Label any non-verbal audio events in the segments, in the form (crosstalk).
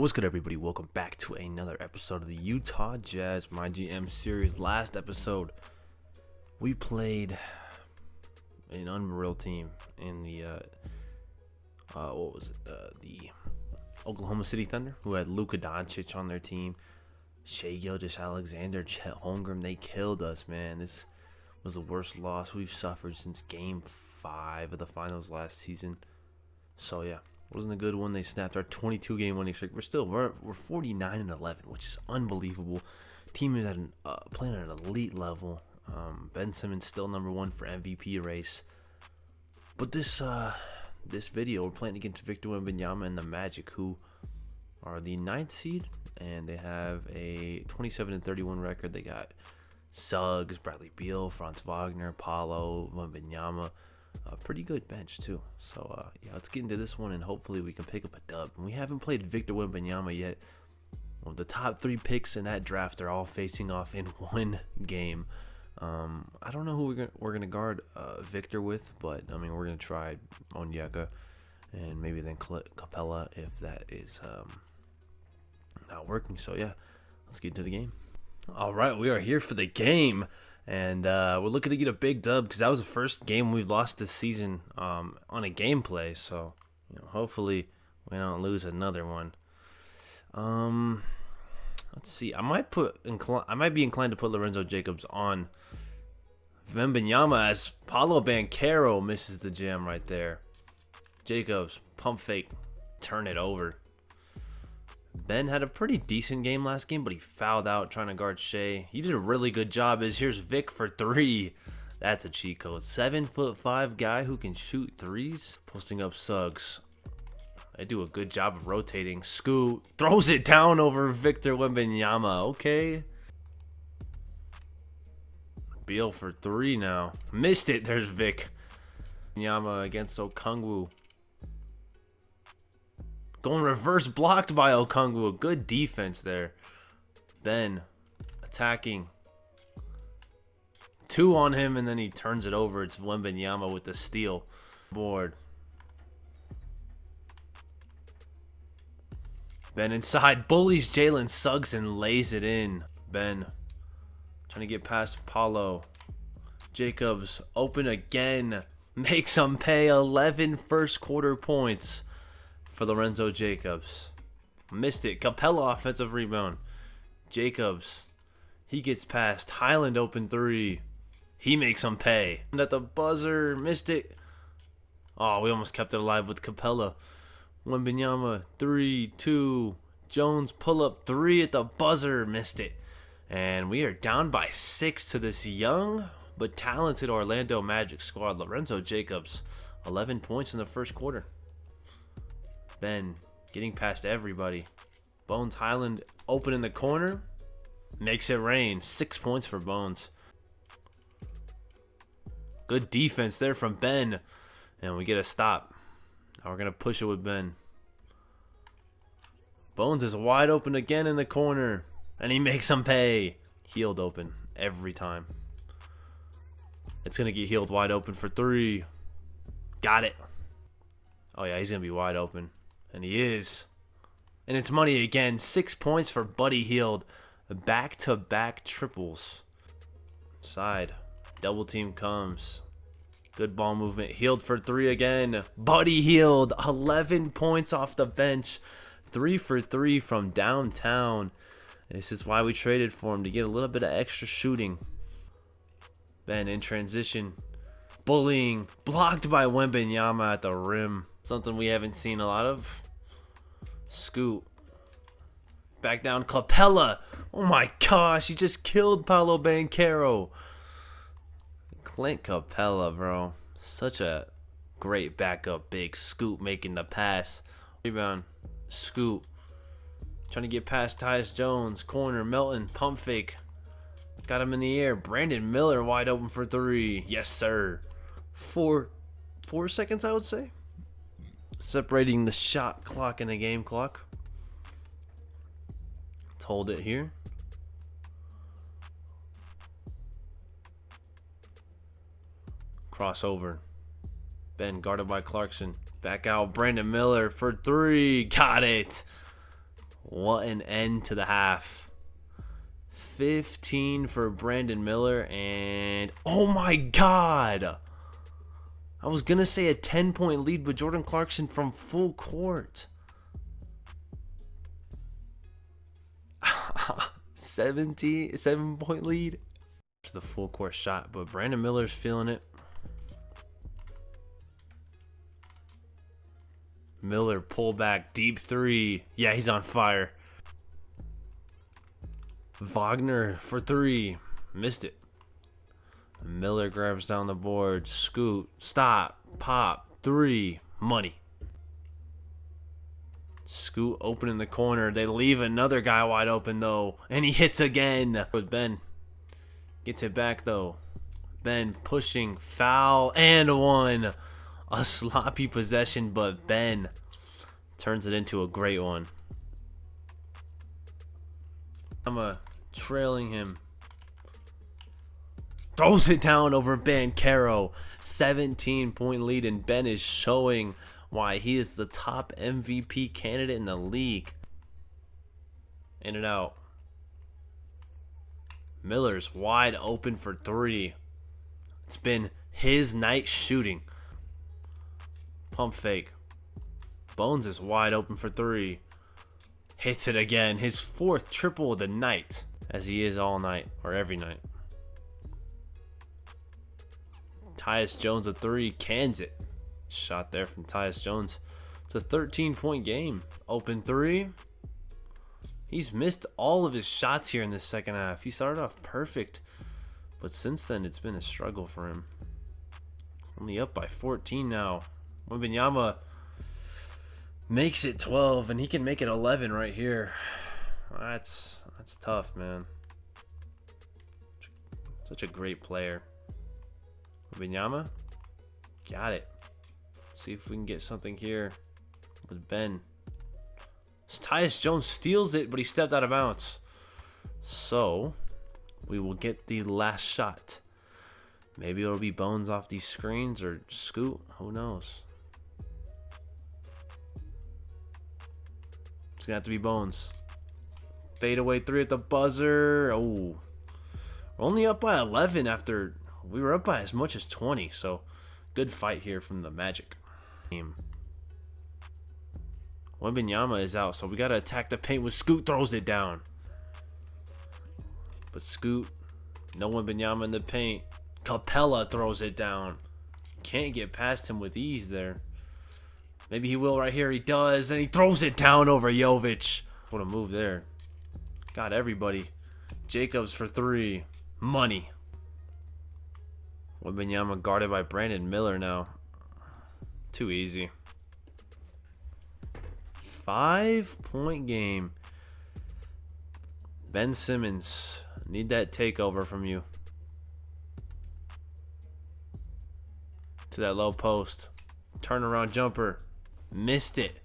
What's good, everybody? Welcome back to another episode of the Utah Jazz My GM series. Last episode, we played an unreal team in the uh, uh, what was it? Uh, the Oklahoma City Thunder, who had Luka Doncic on their team, Shai Gilgeous-Alexander, Chet Holmgren. They killed us, man. This was the worst loss we've suffered since Game Five of the finals last season. So yeah, wasn't a good one. They snapped our 22 game winning streak. We're still we're, we're 49 and 11, which is unbelievable. Team is at an uh, playing at an elite level. Um, ben Simmons still number one for MVP race. But this uh this video we're playing against Victor Wembanyama and the Magic, who are the ninth seed, and they have a 27 and 31 record. They got Suggs, Bradley Beal, Franz Wagner, Paolo, Wembanyama a pretty good bench too. So uh, yeah, let's get into this one and hopefully we can pick up a dub. And we haven't played Victor Wembanyama yet. Well, the top three picks in that draft are all facing off in (laughs) one game. Um, I don't know who we're gonna, we're gonna guard uh, Victor with, but I mean we're gonna try Onyeka and maybe then Capela if that is um, not working. So yeah, let's get into the game. All right, we are here for the game and uh, we're looking to get a big dub because that was the first game we've lost this season um, on a gameplay. So, you know, hopefully we don't lose another one. Um, let's see. I might put incl- I might be inclined to put Lorenzo Jacobs on Wembanyama as Paolo Banchero misses the jam right there. Jacobs pump fake, turn it over. Ben had a pretty decent game last game, but he fouled out trying to guard Shai. He did a really good job. As here's Vic for three. That's a cheat code. Seven foot five guy who can shoot threes. Posting up Suggs. I do a good job of rotating. Scoot throws it down over Victor Wembanyama. Okay. Beal for three now. Missed it. There's Vic. Yama against Okongwu. Going reverse blocked by Okongwu. Good defense there. Ben attacking. Two on him, and then he turns it over. It's Wembanyama with the steal. Board. Ben inside. Bullies Jalen Suggs and lays it in. Ben trying to get past Paolo. Jacobs open again. Makes him pay 11 first quarter points for Lorenzo Jacobs. Missed it. Capela offensive rebound. Jacobs. He gets past. Hyland open three. He makes him pay. And at the buzzer. Missed it. Oh, we almost kept it alive with Capela. Wembanyama. Three, two. Jones pull up three at the buzzer. Missed it. And we are down by six to this young but talented Orlando Magic squad. Lorenzo Jacobs. 11 points in the first quarter. Ben getting past everybody. Bones Hyland open in the corner. Makes it rain. Six points for Bones. Good defense there from Ben. And we get a stop. Now we're going to push it with Ben. Bones is wide open again in the corner. And he makes him pay. Hield open every time. It's going to get Hield wide open for three. Got it. Oh, yeah, he's going to be wide open. And he is. And it's money again. Six points for Buddy Hield. Back to back triples. Side. Double team comes. Good ball movement. Hield for three again. Buddy Hield. 11 points off the bench. Three for three from downtown. This is why we traded for him to get a little bit of extra shooting. Ben in transition. Bullying. Blocked by Wembanyama at the rim. Something we haven't seen a lot of. Scoot. Back down. Capela. Oh my gosh. He just killed Paolo Banchero. Clint Capela, bro. Such a great backup. Big Scoot making the pass. Rebound. Scoot. Trying to get past Tyus Jones. Corner. Melton. Pump fake. Got him in the air. Brandon Miller wide open for three. Yes, sir. Four, four seconds, I would say separating the shot clock and the game clock. Let's hold it here. Crossover. Ben guarded by Clarkson. Back out. Brandon Miller for three. Got it. What an end to the half. 15 for Brandon Miller and oh my god. I was going to say a 10 point lead but Jordan Clarkson from full court. (laughs) 17 7 point lead. It's the full court shot, but Brandon Miller's feeling it. Miller pull back deep three. Yeah, he's on fire. Wagner for three. Missed it. Miller grabs down the board. Scoot. Stop. Pop. Three. Money. Scoot open in the corner. They leave another guy wide open though. And he hits again. With Ben. Gets it back though. Ben pushing. Foul. And one. A sloppy possession, but Ben turns it into a great one. I'm a trailing him. Throws it down over Banchero. 17 point lead, and Ben is showing why he is the top MVP candidate in the league. In and out. Miller's wide open for three. It's been his night shooting. Pump fake. Bones is wide open for three. Hits it again. His fourth triple of the night. As he is all night. Or every night. Tyus Jones a three. Cans it. Shot there from Tyus Jones. It's a 13 point game. Open three. He's missed all of his shots here in the second half. He started off perfect. But since then, it's been a struggle for him. Only up by 14 now. Wembanyama makes it 12, and he can make it 11 right here. That's that's tough, man. Such a great player. Wembanyama, got it. see if we can get something here with Ben. Tyus Jones steals it, but he stepped out of bounds. So, we will get the last shot. Maybe it'll be Bones off these screens or Scoot. Who knows? It's gonna have to be Bones. Fade away three at the buzzer. Oh, only up by 11 after we were up by as much as 20. So, good fight here from the Magic team. Wembanyama is out, so we gotta attack the paint when Scoot throws it down. But Scoot, no Wembanyama in the paint. Capela throws it down. Can't get past him with ease there. Maybe he will right here. He does. And he throws it down over Jovic. What a move there. Got everybody. Jacobs for three. Money. Wembanyama guarded by Brandon Miller now. Too easy. Five point game. Ben Simmons. Need that takeover from you. To that low post. Turnaround jumper. Missed it.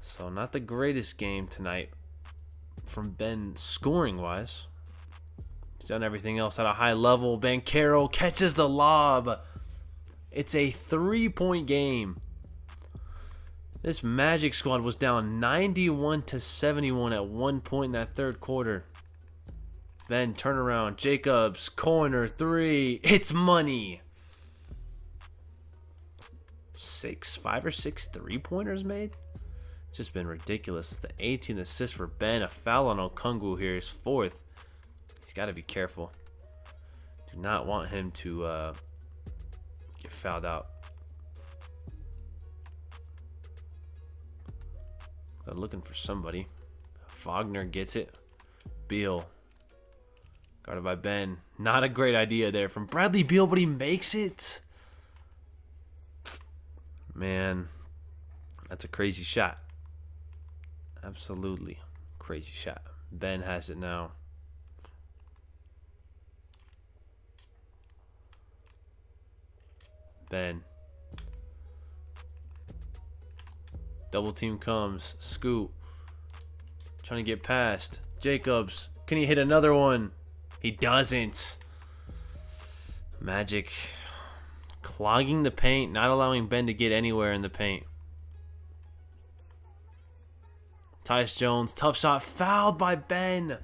So not the greatest game tonight from Ben scoring wise. He's done everything else at a high level. Banchero catches the lob. It's a three-point game. This Magic squad was down 91 to 71 at one point in that third quarter. Ben turnaround. Jacobs corner three. It's money six, five or six three pointers made. Just been ridiculous. The 18 assists for Ben. A foul on Okongwu here is fourth. He's got to be careful. Do not want him to uh, get fouled out. They're looking for somebody. Wagner gets it. Beal. Guarded by Ben. Not a great idea there from Bradley Beal, but he makes it. Man, that's a crazy shot. Absolutely crazy shot. Ben has it now. Ben. Double team comes. Scoot. Trying to get past. Jacobs. Can he hit another one? He doesn't. Magic Clogging the paint, not allowing Ben to get anywhere in the paint. Tyus Jones, tough shot, fouled by Ben.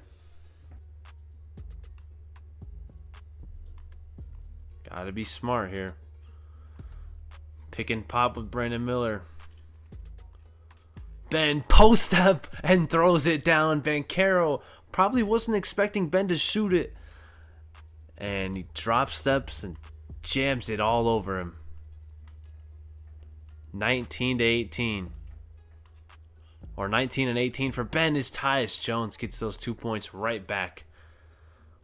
Gotta be smart here. Pick and pop with Brandon Miller. Ben post up and throws it down. Banchero probably wasn't expecting Ben to shoot it. And he drop steps and jams it all over him. 19 to 18. Or 19 and 18 for Ben is Tyus Jones gets those two points right back.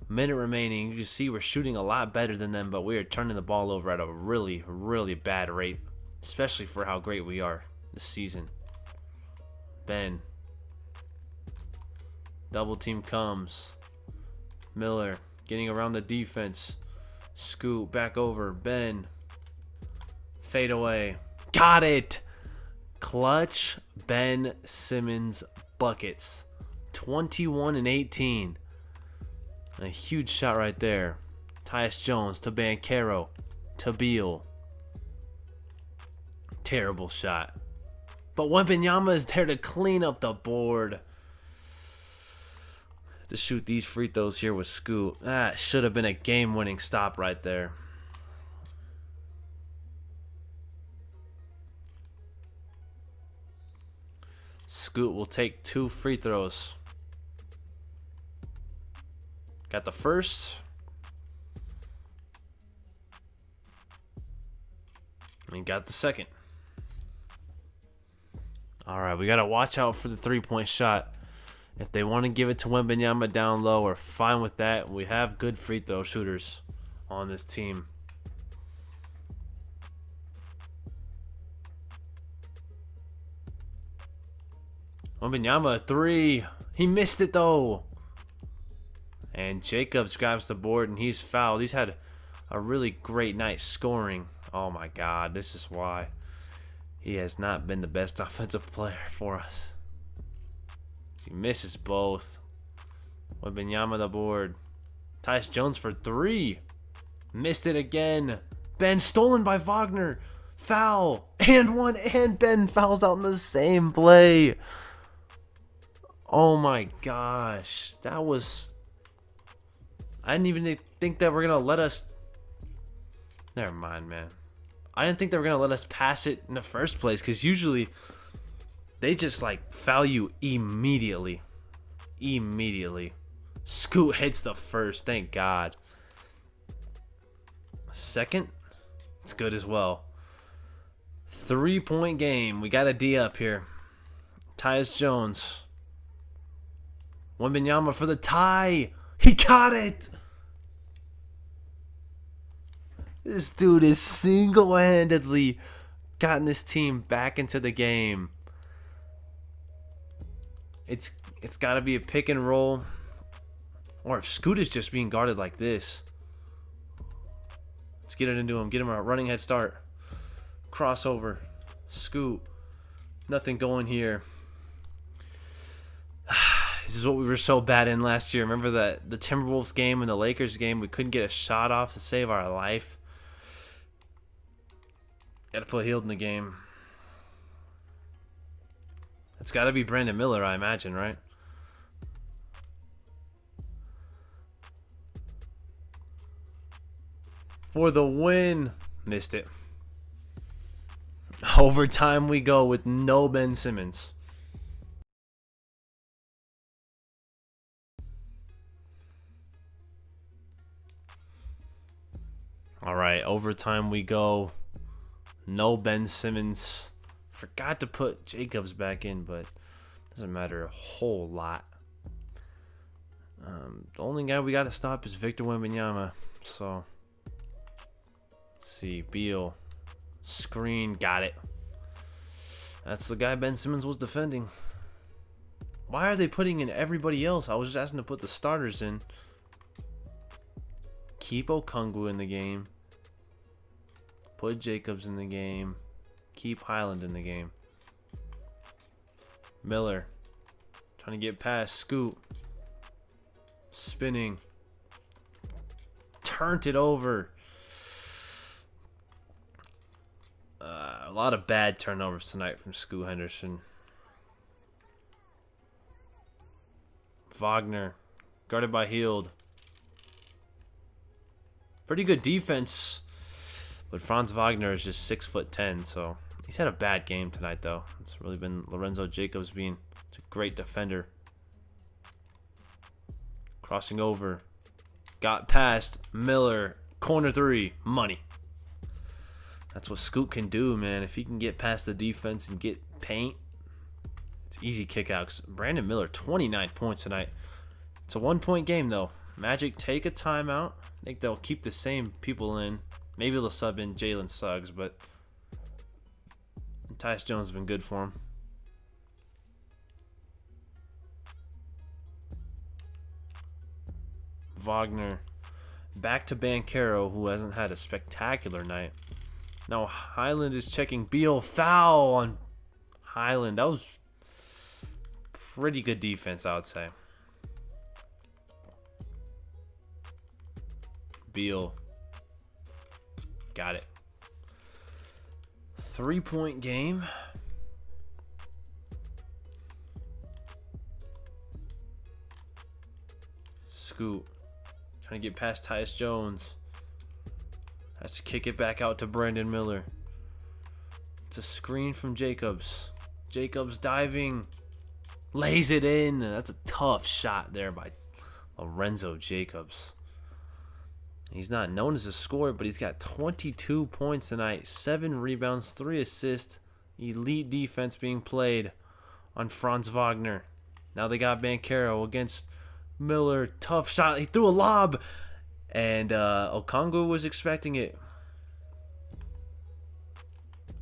Minute remaining. You can see we're shooting a lot better than them, but we are turning the ball over at a really, really bad rate. Especially for how great we are this season. Ben. Double team comes. Miller getting around the defense. Scoot back over. Ben. Fade away. Got it. Clutch Ben Simmons buckets. 21 and 18. And a huge shot right there. Tyus Jones to Banchero to Beal. Terrible shot. But Wembanyama is there to clean up the board. To shoot these free throws here with Scoot. That should have been a game-winning stop right there. Scoot will take two free throws. Got the first. And got the second. All right, we got to watch out for the three-point shot. If they want to give it to Wembanyama down low, we're fine with that. We have good free throw shooters on this team. Wembanyama, three. He missed it, though. And Jacobs grabs the board, and he's fouled. He's had a really great night scoring. Oh, my God. This is why he has not been the best (laughs) offensive player for us. He misses both. Wembanyama the board. Tyus Jones for three. Missed it again. Ben stolen by Wagner. Foul. And one. And Ben fouls out in the same play. Oh my gosh. That was... I didn't even think that we're to let us... Never mind, man. I didn't think they were to let us pass it in the first place. Because usually they just like foul you immediately. Immediately. Scoot hits the first, thank God. Second, it's good as well. Three point game. We got a D up here. Tyus Jones. Wembanyama for the tie. He got it. This dude is single handedly gotten this team back into the game. It's it's got to be a pick and roll. Or if Scoot is just being guarded like this. Let's get it into him. Get him a running head start. Crossover. Scoot. Nothing going here. (sighs) this is what we were so bad in last year. Remember that the Timberwolves game and the Lakers game? We couldn't get a shot off to save our life. Got to put Hield in the game. It's got to be Brandon Miller, I imagine, right? For the win. Missed it. (laughs) Overtime we go with no Ben Simmons. All right, overtime we go. No Ben Simmons. Forgot to put Jacobs back in, but doesn't matter a whole lot. Um, the only guy we got to stop is Victor Wembanyama. So, let's see. Beal. Screen. Got it. That's the guy Ben Simmons was defending. Why are they putting in everybody else? I was just asking to put the starters in. Keep Okongwu in the game. Put Jacobs in the game. Keep Hyland in the game. Miller. Trying to get past Scoot. Spinning. Turned it over. Uh, a lot of bad turnovers tonight from Scoot Henderson. Wagner. Guarded by Hield. Pretty good defense. But Franz Wagner is just six foot ten, so he's had a bad game tonight though. It's really been Lorenzo Jacobs being a great defender. Crossing over. Got past Miller. Corner three. Money. That's what Scoot can do, man. If he can get past the defense and get paint, it's easy kickouts. Brandon Miller, 29 points tonight. It's a one-point game, though. Magic take a timeout. I think they'll keep the same people in. Maybe they'll sub in Jalen Suggs, but Tyus Jones has been good for him. Wagner. Back to Banchero, who hasn't had a spectacular night. Now Hyland is checking Beal. Foul on Hyland. That was pretty good defense, I would say. Beal. Got it. Three point game. Scoot. Trying to get past Tyus Jones. To kick it back out to Brandon Miller. It's a screen from Jacobs. Jacobs diving. Lays it in. That's a tough shot there by Lorenzo Jacobs. He's not known as a scorer, but he's got 22 points tonight, 7 rebounds, 3 assists. Elite defense being played on Franz Wagner. Now they got Banchero against Miller, tough shot. He threw a lob, and uh, Okongwu was expecting it.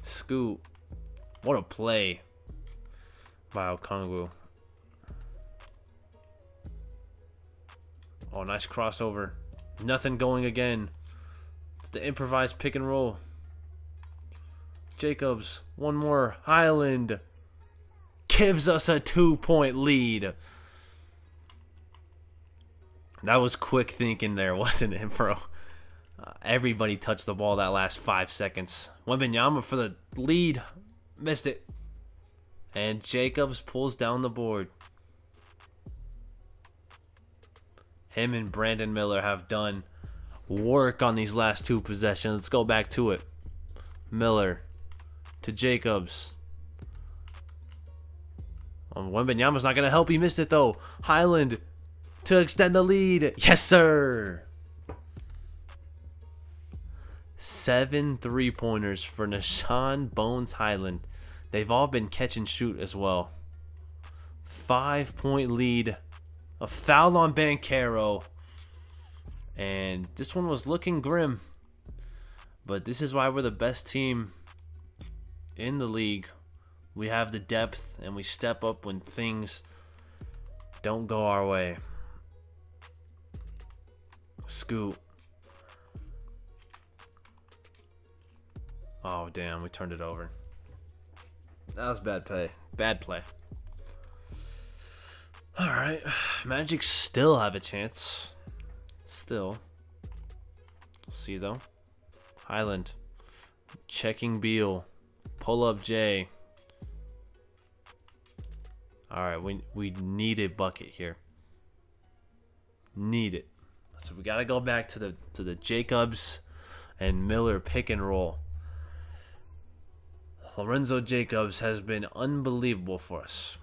Scoot. What a play by Okongwu. Oh, nice crossover. Nothing going again. It's the improvised pick and roll. Jacobs, one more. Hyland gives us a two point lead. That was quick thinking there, (laughs) wasn't it, bro? Uh, everybody touched the ball that last five seconds. Wembanyama for the lead. Missed it. And Jacobs pulls down the board. Him and Brandon Miller have done work on these last two possessions. Let's go back to it. Miller to Jacobs. Um, Wembanyama's not going to help. He missed it, though. Hyland to extend the lead. Yes, sir. Seven three pointers for Nah'Shon Bones Hyland. They've all been catch and shoot as well. Five point lead. A foul on Banchero. And this one was looking grim. But this is why we're the best team in the league. We have the depth and we step up when things don't go our way. Scoot. Oh, damn. We turned it over. That was bad play. Bad play. Alright. (sighs) Magic still have a chance. Still. see, though. Hyland. Checking Beal. Pull up J. Alright, we, we need a bucket here. Need it. So we got to go back to the to the Jacobs and Miller pick and roll. Lorenzo Jacobs has been unbelievable for us.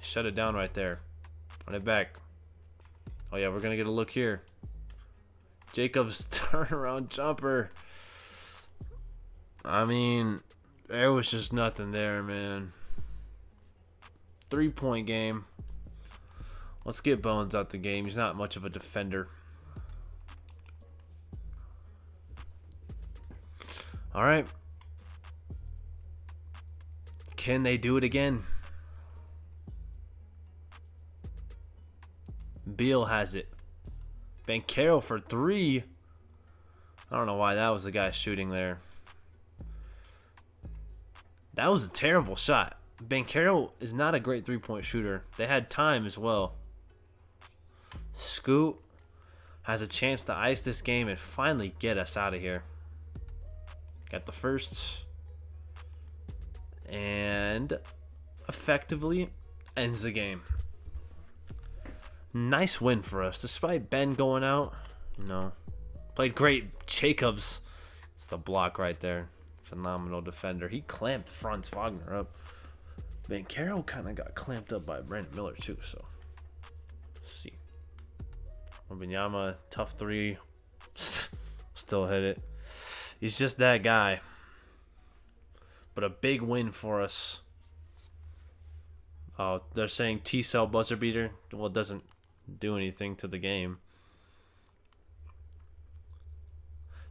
Shut it down right there. Run it back. Oh yeah, we're gonna get a look here. Jacobs (laughs) turnaround jumper. I mean, there was just nothing there, man. Three point game. Let's get Bones out the game. He's not much of a defender. All right. Can they do it again? Beal has it. Banchero for three. I don't know why that was the guy shooting there. That was a terrible shot. Banchero is not a great three-point shooter. They had time as well. Scoot has a chance to ice this game and finally get us out of here. Got the first. And effectively ends the game. Nice win for us, despite Ben going out. No. played great. Jacobs, it's the block right there. Phenomenal defender. He clamped Franz Wagner up. Man, Carroll kind of got clamped up by Brandon Miller too. So, Let's see. Wembanyama, tough three, (laughs) still hit it. He's just that guy. But a big win for us. Oh, they're saying T cell buzzer beater. Well, it doesn't do anything to the game.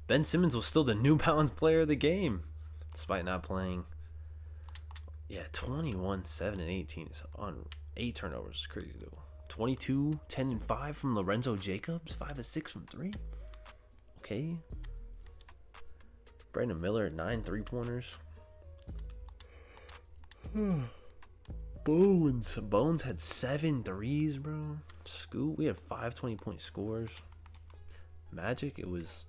Ben Simmons was still the New (laughs) Balance player of the game, despite not playing. Yeah, 21, 7, and 18 is on eight turnovers. Crazy though. 22, 10, and 5 from Lorenzo Jacobs. 5 and 6 from 3. Okay. Brandon Miller, 9 three pointers. Hmm. Bones. Bones had seven threes, bro. Scoot, we had five 20 point scores. Magic, it was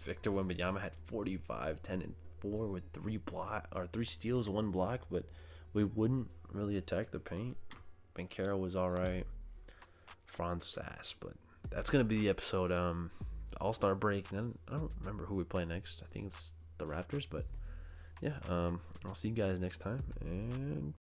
Victor Wembanyama had 45, 10, and 4 with three block or three steals, one block, but we wouldn't really attack the paint. Banchero was alright. Franz was ass, but that's gonna be the episode. Um, All Star break. Then I don't remember who we play next. I think it's the Raptors, but yeah. Um, I'll see you guys next time, and